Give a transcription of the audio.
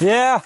Yeah.